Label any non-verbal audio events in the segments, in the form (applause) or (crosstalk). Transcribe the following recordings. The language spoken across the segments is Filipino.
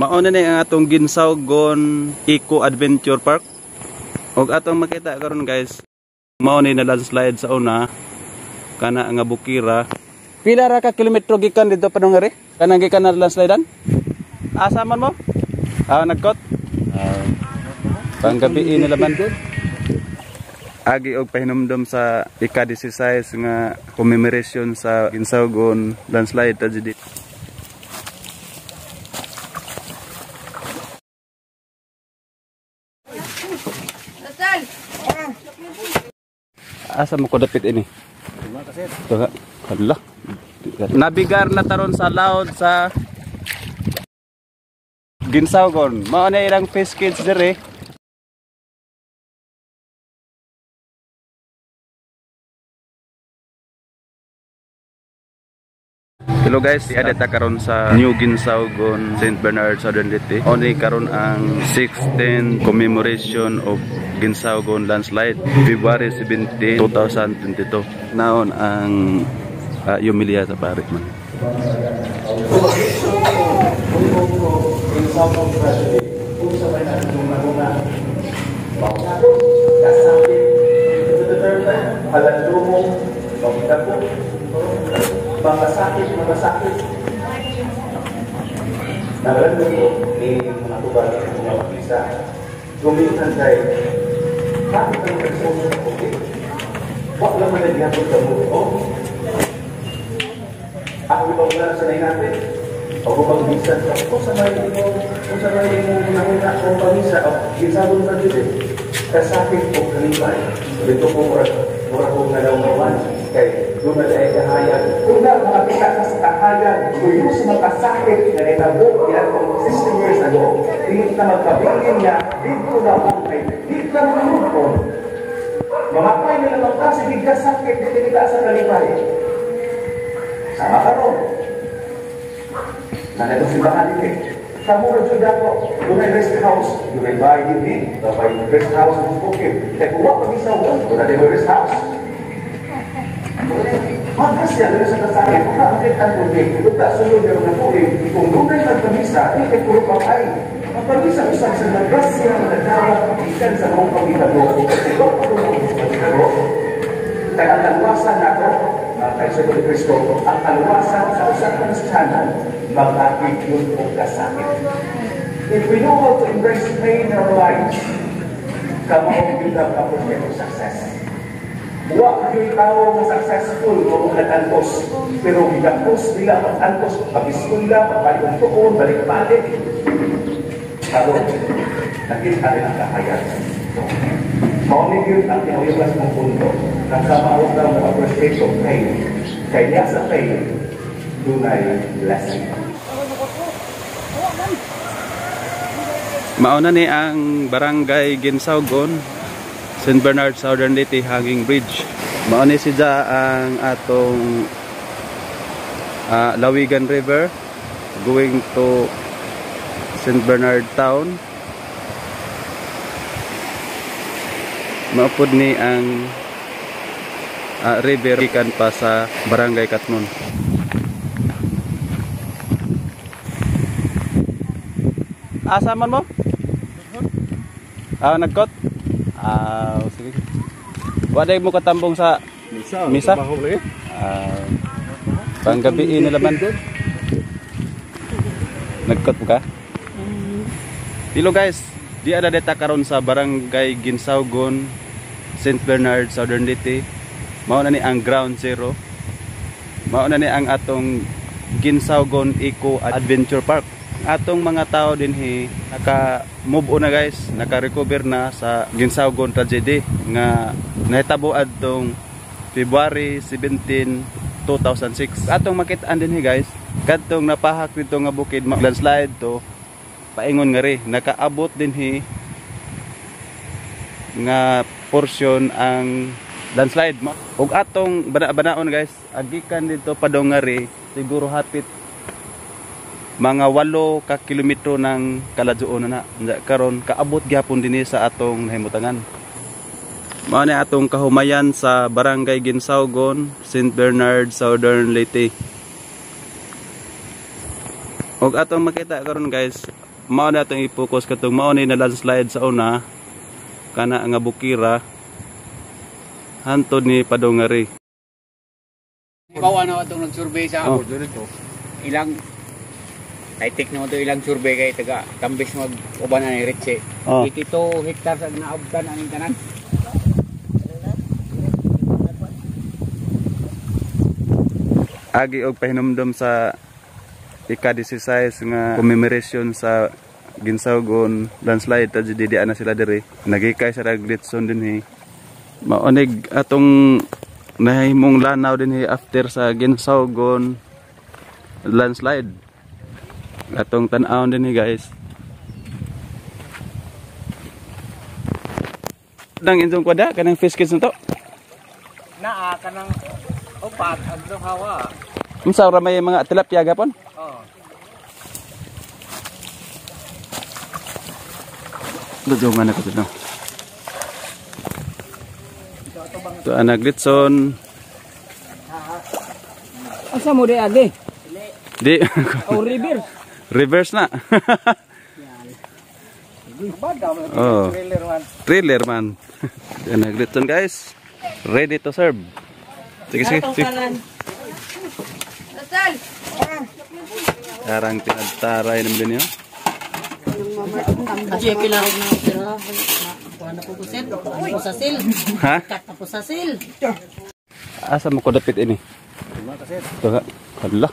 Mao na ang atong Ginsawgon Eco Adventure Park. Og atong makita karon guys, mao ni na landslide sa una kana nga bukira. Pila ra ka kilometro gikan dito padong ngari? Kanang gikan na landslidean? Asa man mo? Ah, nagkot. Ah. Panggabi nila man. Agi og pahinumdom sa ika-16 nga commemoration sa Ginsawgon landslide tragedy. Nasal! Asa mo ko dapit ini? Ito nga. Hala. Nabigar na taron sa laod sa Ginsawgon. Mao na ilang fish kids dire. Hello guys, adeta karon sa New Ginsawgon, St. Bernard, Southern Leyte. Only karon ang 610 commemoration of Ginsawgon landslide, February 17, 2022. Naon ang uh, Yumilia sa pare man. mga sakit, mga sakit. Nagalan mo po ni mga tubar ng mga mag-isa. Gumintan tayo. Bakit ang responsa sa COVID? Huwag lang man nagyapot sa mo. Oh. Ako ibang na sanay natin. O kung pag-bisan ka, kung sa may mo, kung sa may mo nahuna kung pamisa, o gisabon sa dito. Kasakit po kanibay. Dito po mura, mura po na daw naman. Kahayan. Kung na mga kita sa kahayan, kung yung sa mga sakit na nitabo, yan kung 60 years ago, hindi kita magkabilin niya, dito na po ay, dito na po. Mga ng kasi sakit, hindi kita sa kalibay. Sama ka ron. Na din eh. Kamu rin sudah doon ay rest house, doon ay bahay din doon ay rest house ng bukid. Kaya kung wak pag-isaw, doon ay rest house. Na sa kasakit, makakakit ang tubig, buka sunod ng tubig, kung dunay magpamisa, kay puro patay. Magpamisa usap sa nagrasya, nagdawa, ikan sa mong pagkikado, ito kung mong ang kalwasan na ito, kay sa Kristo, ang kalwasan sa usap ng sanan, magkakit yun o kasakit. If we know how to embrace pain in our lives, kamo ang build-up opportunity for success. Wa yung tao na successful o nag-antos. Pero gigapos nila mag-antos. Pag-iskula, pagpalikong tuon, balik-balik. Pero, nakita rin ang kahayat. Mauni yun ang tinawibas ng mundo. Nagkamaot ng mga appreciate of pain. Kaya sa pain, dunay blessing. Mauna ni ang barangay Ginsawgon, St. Bernard Southern Leyte Hanging Bridge. Mauna si siya ang atong ah, Lawigan River going to St. Bernard Town. Maupod ni ang ah, river ikan pa sa barangay Katmon. Asa man mo? Ah, nagkot? Ah, sige. Wala mo katambong sa Misa. Misa? Ah, panggabi nila man. Nagkot mo ka? Hello guys, di ada data karon sa barangay Ginsawgon, St. Bernard, Southern Leyte. Mao na ni ang ground zero. Mao na ni ang atong Ginsawgon Eco Adventure Park. Atong mga tao din hi naka move on na guys, naka recover na sa Ginsawgon tragedy nga nahitabo adtong February 17, 2006. Atong makitaan din hi guys, kadtong napahak dito nga bukid landslide to paingon nga ri nakaabot din hi nga portion ang landslide. Ug atong bana-banaon guys, agikan dito padong nga ri siguro hapit mga 8 ka kilometro ng kaladyoon na na. Karon kaabot gyapon dinhi sa atong nahimutangan. Mao ni atong kahumayan sa Barangay Ginsawgon, St. Bernard, Southern Leyte. Og atong makita karon guys, mao na atong i-focus katong mao ni na landslide sa una kana nga bukira hantod ni padongari. Bawa na itong nag-survey sa Oh. ako dito. Ilang high-tech naman ito ilang survey kay taga Tambis mag uban na ni Ritchie. Oh. 82 hectares ang naabdan ang tanan. agi og pahinumdom sa ika-16 nga commemoration sa ginsawgon landslide ta di na sila diri nagikay sa Raglitson din hi maonig atong nahimong lanaw din hi after sa ginsawgon landslide atong tan-aw din hi guys nang inyong kwada kanang fish kids na to Naa kanang upat ang hawa. unsa ra may mga tilapia gapon Oh. Dudungan ako dito. Ito anak Litson. Asa mo di agi? Di. O (laughs) river. Reverse na. oh. Trailer man. Thriller man. anak Litson guys. Ready to serve. Sige, sige. sige. Karang tinagtaray naman din yun. Kasi kailangan na pera. Kuha na po ko sil. Sa sil. Ha? Cut na po sa sil. Asa mo ko dapit ini? Ito nga. Hala.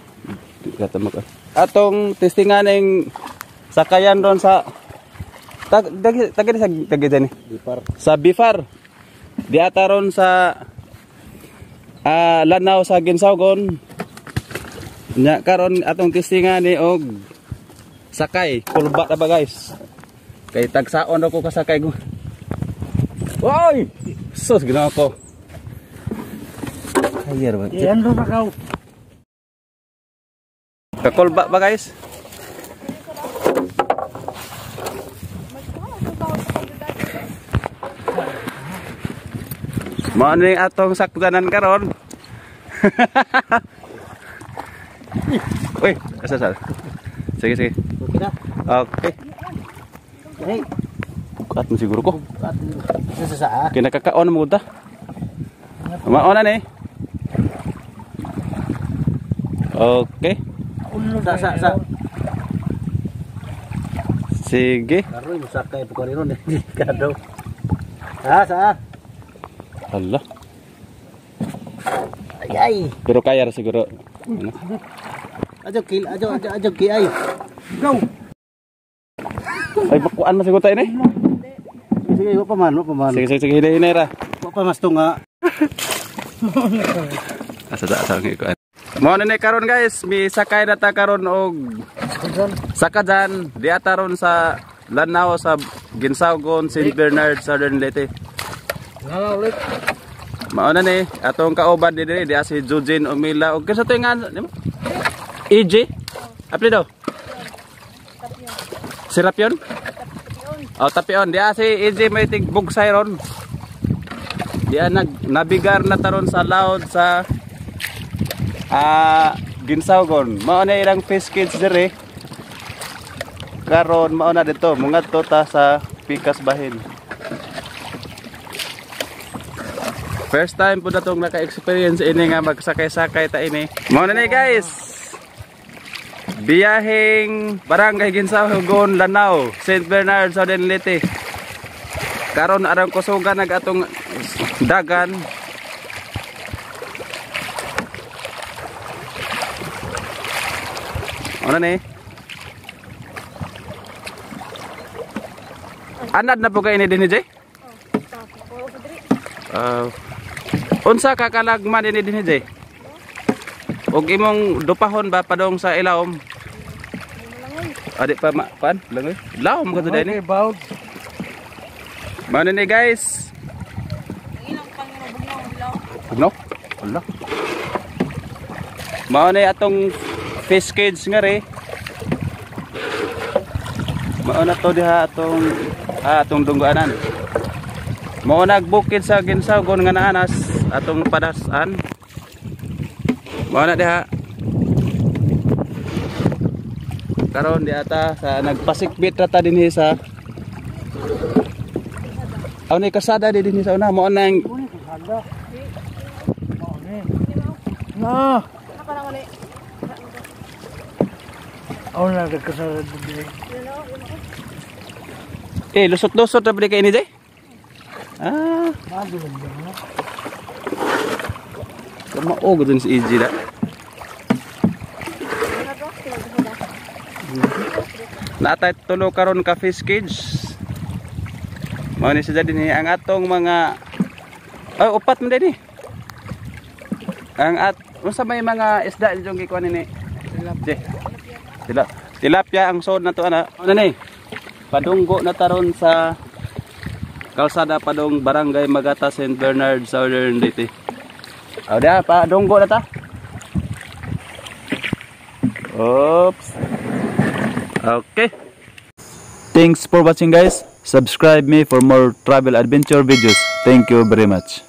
Kata mo ka. Atong testingan ng sakayan ron sa tag tag tag sa tag eh. Bipar. Sa Bifar. Di ata ron sa ah lanaw sa Ginsawgon. Nya karon atong testingan ni og sakay kulba na ba guys? Kay tagsaon ako kasakay ko. Woy! Sus ginawa ko. Ayer ba? Yan ro makaw. Kakulba ba guys? Mao ni atong sakdanan karon. (laughs) Uy, asa sa? Sige sige. Okay na. Okay. Hey, Bukat mo siguro ko. sa sa sa. Kinakakaon mo ta. Mao na ni. Okay. Sa sa sa. Sige. Karoy po. Kado. Ha sa. Hala. Ay ay. Pero kaya ra siguro. Ano? Ajo kil, ajo ajo ajo ki ay. Go. Ay bakuan man siguro tayo. Sige, wa pa man, wa pa man. Sige sige sige hinay-hinay ra. Wa pa mas tunga. Asa sa asa ng ikuan. Mo ni karon guys, mi sakay na ta karon og sakajan di ata ron sa Lanao sa Ginsawgon, St. Bernard, Southern Leyte. Ngalaw ulit. Mao na ni atong kauban di diri diya si Jujin Umila og kinsa to nga nimo? EJ? Apli daw. Sirapyon? Oh, tapion. Diya si EJ may tig bugsay ron. Diya nag nabigar na taron sa laod sa ah Ginsawgon. Mao na ilang fish kids diri. Karon mao na dito mungadto ta sa Pikas Bahin. First time po na itong naka-experience ini nga magsakay-sakay ta ini. Muna ni guys. Biyaheng Barangay Ginsahugon, Lanao, St. Bernard, Southern Leyte. Karon arang kusugan nag atong dagan. Ano ni? Anad na po kayo ni Dinny J? Ah, unsa ka kalagman ini dinhi jay? Og imong dupahon ba padong sa ilawom? Adi pa ma pan langoy. Lawom ka to ni. About Mano ni guys? No? Wala. Mao ni atong fish cage nga re. Mao na to diha atong ah, atong dungganan. Mao nagbukid sa Ginsawgon nga naanas atong padasan. Mao na diha. karon di ata sa nagpasikbit rata dinhi sa Aw ni kasada di dinhi sa una mo nang Na. Ako na nagkasarad din. eh lusot-lusot ra pud kay ni Jay. Ah, Madulog ba? kamao gud si EJ da. Natay tulo karon ka fish cage. Mao ni sa dinhi ang atong mga Oh, upat man din eh. Ang at unsa may mga isda yung gikuan ni Tilapia. Tila tilapia ang sod na to ana. Ano ni? Padunggo na taron sa kalsada padong barangay Magata St. Bernard Southern Leyte. Oh, dia padunggo na ta. Oops. Okay. Thanks for watching guys. Subscribe me for more travel adventure videos. Thank you very much.